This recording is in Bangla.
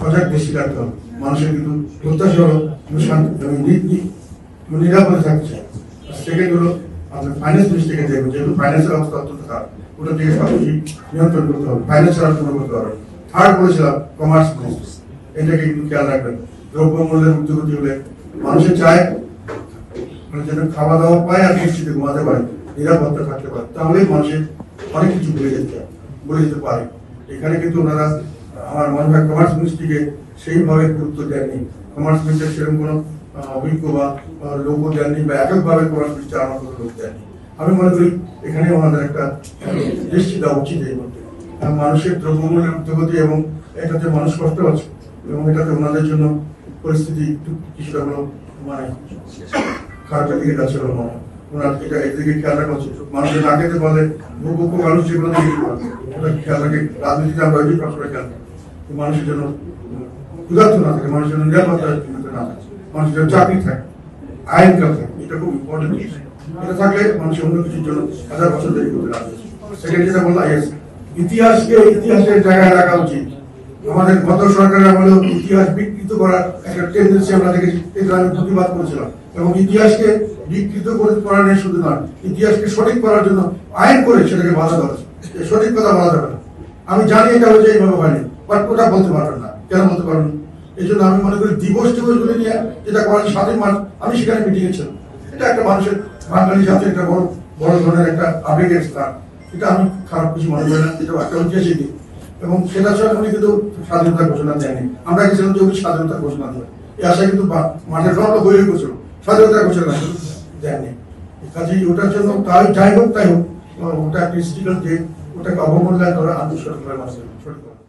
সজাগ দৃষ্টি রাখতে হবে। মানুষের কিন্তু প্রত্যাশা হলো শান্তি এবং নি- নি- নিরাপদে চায়। সেকেন্ড হলো আপনার ফাইন্যান্স মিনিস্ট্রিকে দেখবেন, যেহেতু ফাইন্যান্সের অবস্থা অত্যন্ত খারাপ, ওটা দিকে সবকিছু নিয়ন্ত্রণ করতে হবে ফাইন্যান্সের অর্থনা করতে হবে। থার্ড বলেছিলাম কমার্স মিনিস্ট্রি এটাকে কিন্তু খেয়াল রাখবেন। দ্রব্যমূল্যের উদ্যোগতি হলে মানুষের চায় মানে যেন খাওয়া দাওয়া পায় আর নিশ্চিত ঘুমাতে পারে, নিরাপত্তা থাকতে পারে, তাহলেই মানুষের অনেক কিছু বলে যেতে বলে যেতে পারে। এখানে কিন্তু ওনারা আমার মনে হয় কমার্স মিনিস্ট্রিকে সেইভাবে গুরুত্ব দেননি। কমার্স মিনিস্টার সেরকম কোনো অভিজ্ঞ বা লোকও দেননি বা এককভাবে কমার্স মিনিস্টার আমার কোনো লোক দেননি। আমি মনে করি এখানে ওনাদের একটা দৃষ্টি দেওয়া উচিত এই মধ্যে মানুষের দ্রব্যমূল্যের উদ্যোগতি এবং এটাতে মানুষ কষ্ট আছে এবং এটাতে ওনাদের জন্য পরিস্থিতি একটু কিছুটা হলো মানে খারাপের দিকে যাচ্ছে বলে মনে। ওনার এটা এদিকে খেয়াল রাখা উচিত। মানুষের না খেতে পারলে ভূপক্ষ মানুষ যেগুলো ওটা খেয়াল রাখে। রাজনীতিতে আমরা ওই সবসময় খেয়াল রাখি। মানুষের জন্য, ক্ষুধার্ত না থাকে, মানুষের জন্য নিরাপত্তা না থাকে, মানুষের জন্য চাকরি থাকে, আইন থাকে, এটা খুব ইম্পর্টেন্ট এটা থাকলে মানুষের অন্য কিছুর জন্য হাজার বছর দেরি করতে যেটা বললাম ইয়েস ইতিহাসকে ইতিহাসের জায়গায় রাখা উচিত। আমাদের গত সরকারের আমলে ইতিহাস বিকৃত করার একটা টেন্ডেন্সি আমরা দেখেছি এটা আমি প্রতিবাদ করেছিলাম। এবং ইতিহাসকে বিকৃত করে করা নেই শুধু নয়, ইতিহাসকে সঠিক করার জন্য আইন করে সেটাকে বাধা দেওয়া সঠিক কথা বলা যাবে না। আমি জানি এটা হচ্ছে এইভাবে হয়নি বাট ওটা বলতে পারবেন না। কেন বলতে পারবেন? এই জন্য আমি মনে করি দিবস টিবসগুলো নিয়ে যেটা করেন স্বাধীন মানুষ, আমি সেখানে মিটিংয়ে ছিলাম। এটা একটা মানুষের, বাঙালি জাতি একটা বড় বড় ধরনের একটা আবেগের স্থান। এটা আমি খারাপ কিছু মনে করি না, এটা একটা ঐতিহাসিক দিক। এবং সেটা ছাড়া উনি কিন্তু স্বাধীনতা ঘোষণা দেয়নি আমরা গেছিলাম যে উনি স্বাধীনতা ঘোষণা দেয় এই আশা কিন্তু মাঠের রঙ বইয়ে করছিল স্বাধীনতা ঘোষণা দেয়নি কাজেই ওটার জন্য তাই, যাই হোক, তাই হোক ওটা একটা স্টিকার যে ওটাকে অবমূল্যায়ন করা আন্তঃসরকারের মাধ্যমে